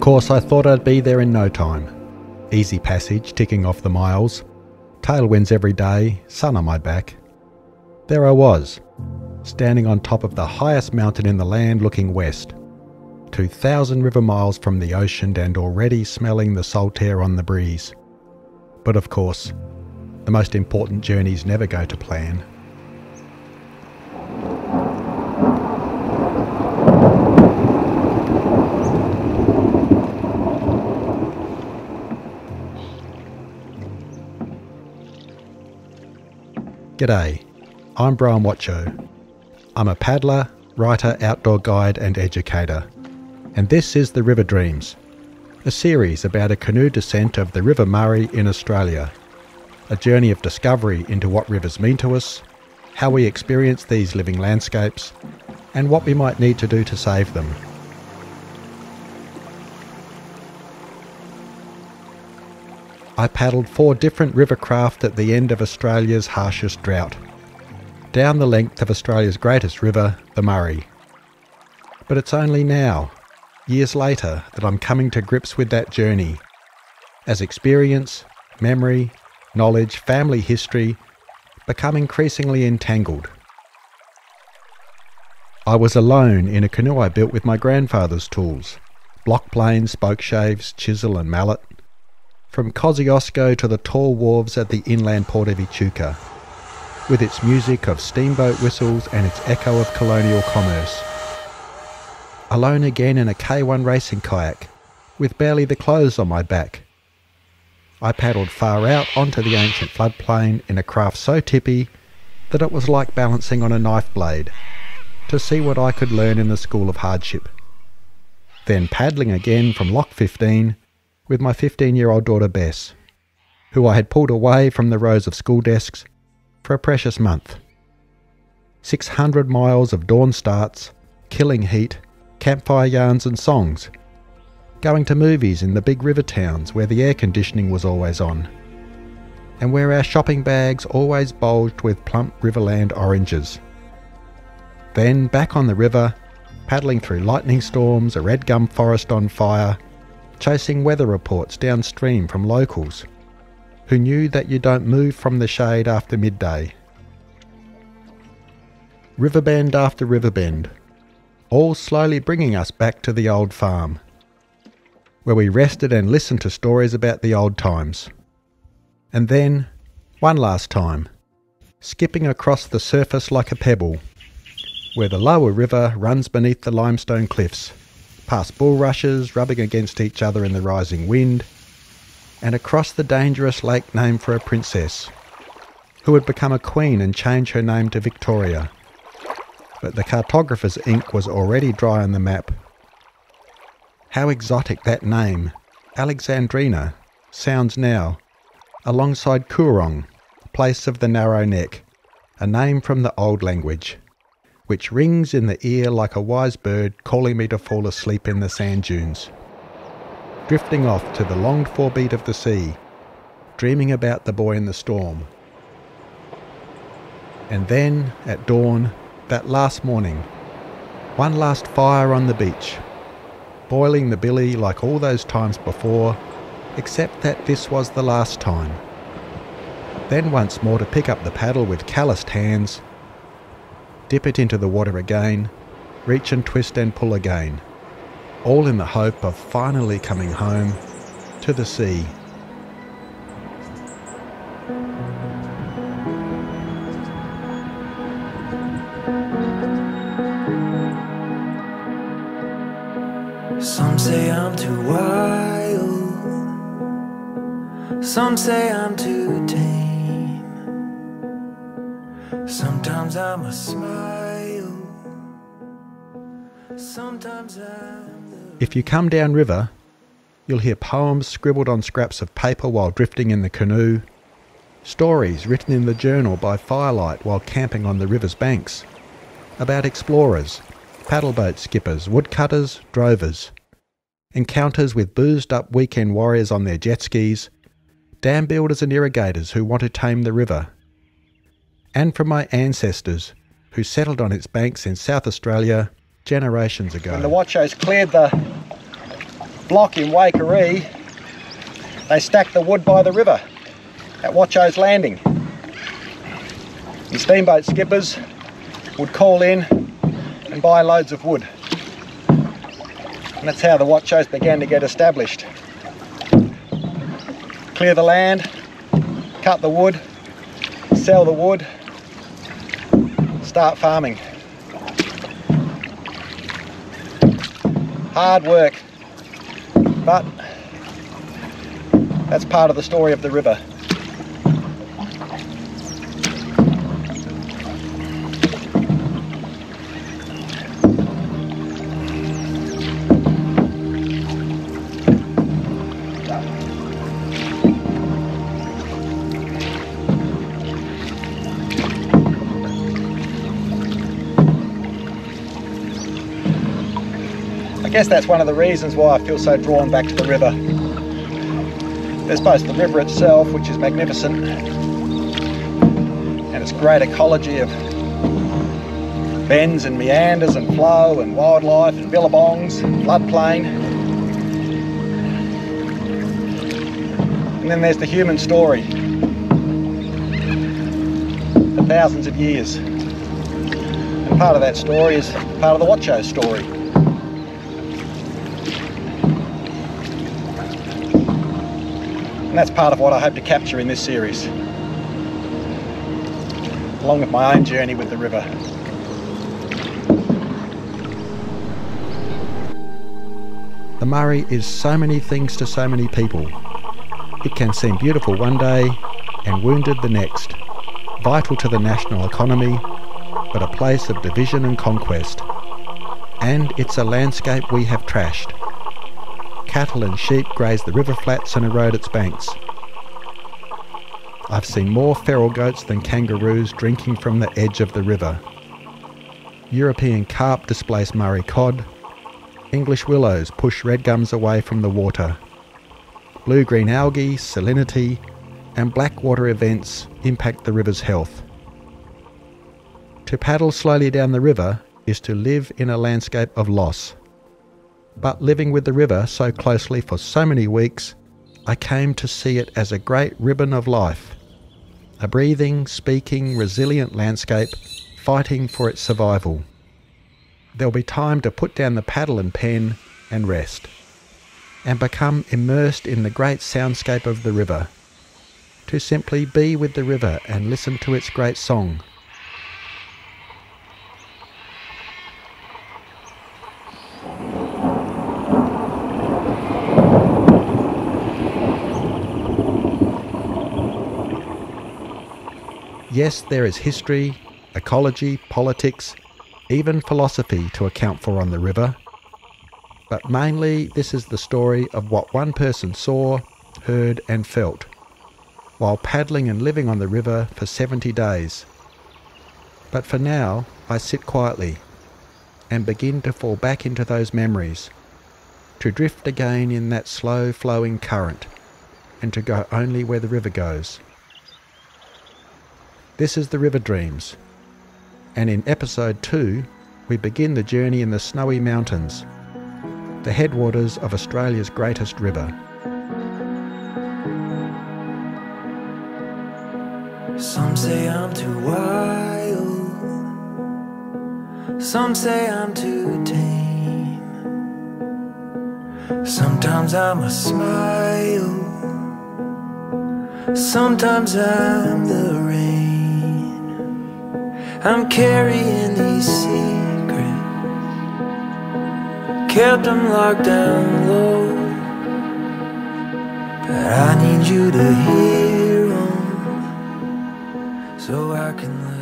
course, I thought I'd be there in no time. Easy passage, ticking off the miles. Tailwinds every day, sun on my back. There I was, standing on top of the highest mountain in the land looking west. 2,000 river miles from the ocean and already smelling the salt air on the breeze. But of course, the most important journeys never go to plan. G'day, I'm Brian Wattchow. I'm a paddler, writer, outdoor guide, and educator. And this is The River Dreams, a series about a canoe descent of the River Murray in Australia, a journey of discovery into what rivers mean to us, how we experience these living landscapes, and what we might need to do to save them. I paddled four different river craft at the end of Australia's harshest drought, down the length of Australia's greatest river, the Murray. But it's only now, years later, that I'm coming to grips with that journey, as experience, memory, knowledge, family history become increasingly entangled. I was alone in a canoe I built with my grandfather's tools block planes, spokeshaves, chisel, and mallet from Kosciuszko to the tall wharves at the inland port of Echuca, with its music of steamboat whistles and its echo of colonial commerce. Alone again in a K1 racing kayak, with barely the clothes on my back. I paddled far out onto the ancient floodplain in a craft so tippy that it was like balancing on a knife blade, to see what I could learn in the school of hardship. Then paddling again from Lock 15 with my 15 year old daughter Bess, who I had pulled away from the rows of school desks for a precious month. 600 miles of dawn starts, killing heat, campfire yarns and songs, going to movies in the big river towns where the air conditioning was always on, and where our shopping bags always bulged with plump riverland oranges. Then back on the river, paddling through lightning storms, a red gum forest on fire, chasing weather reports downstream from locals who knew that you don't move from the shade after midday. Riverbend after riverbend, all slowly bringing us back to the old farm, where we rested and listened to stories about the old times. And then, one last time, skipping across the surface like a pebble, where the lower river runs beneath the limestone cliffs past bulrushes rubbing against each other in the rising wind, and across the dangerous lake named for a princess, who would become a queen and change her name to Victoria. But the cartographer's ink was already dry on the map. How exotic that name, Alexandrina, sounds now, alongside Coorong, place of the narrow neck, a name from the old language which rings in the ear like a wise bird calling me to fall asleep in the sand dunes. Drifting off to the longed for beat of the sea, dreaming about the boy in the storm. And then, at dawn, that last morning, one last fire on the beach, boiling the billy like all those times before, except that this was the last time. Then once more to pick up the paddle with calloused hands dip it into the water again, reach and twist and pull again, all in the hope of finally coming home to the sea. Some say I'm too wild, some say I'm too tame. Sometimes I'm a smile. Sometimes I'm If you come down river, you'll hear poems scribbled on scraps of paper while drifting in the canoe, stories written in the journal by firelight while camping on the river's banks, about explorers, paddleboat skippers, woodcutters, drovers, encounters with boozed up weekend warriors on their jet skis, dam builders and irrigators who want to tame the river and from my ancestors who settled on its banks in South Australia generations ago. When the Wattchows cleared the block in Waikerie, they stacked the wood by the river at Wattchow's Landing. Steamboat skippers would call in and buy loads of wood. And that's how the Wattchows began to get established. Clear the land, cut the wood, sell the wood, start farming. Hard work, but that's part of the story of the river. Guess that's one of the reasons why I feel so drawn back to the river. There's both the river itself, which is magnificent, and its great ecology of bends and meanders and flow and wildlife and billabongs floodplain. And then there's the human story. For thousands of years. And part of that story is part of the Wattchow story. That's part of what I hope to capture in this series, along with my own journey with the river. The Murray is so many things to so many people. It can seem beautiful one day and wounded the next, vital to the national economy, but a place of division and conquest. And it's a landscape we have trashed. Cattle and sheep graze the river flats and erode its banks. I've seen more feral goats than kangaroos drinking from the edge of the river. European carp displace Murray cod. English willows push red gums away from the water. Blue green algae, salinity, and blackwater events impact the river's health. To paddle slowly down the river is to live in a landscape of loss. But living with the river so closely for so many weeks, I came to see it as a great ribbon of life. A breathing, speaking, resilient landscape fighting for its survival. There'll be time to put down the paddle and pen and rest, and become immersed in the great soundscape of the river. To simply be with the river and listen to its great song. Yes, there is history, ecology, politics, even philosophy to account for on the river. But mainly, this is the story of what one person saw, heard, and felt while paddling and living on the river for 70 days. But for now, I sit quietly and begin to fall back into those memories, to drift again in that slow flowing current, and to go only where the river goes. This is the River Dreams, and in episode 2, we begin the journey in the snowy mountains, the headwaters of Australia's greatest river. Some say I'm too wild. Some say I'm too tame. Sometimes I'm a smile. Sometimes I'm the. I'm carrying these secrets. Kept them locked down low. But I need you to hear them so I can.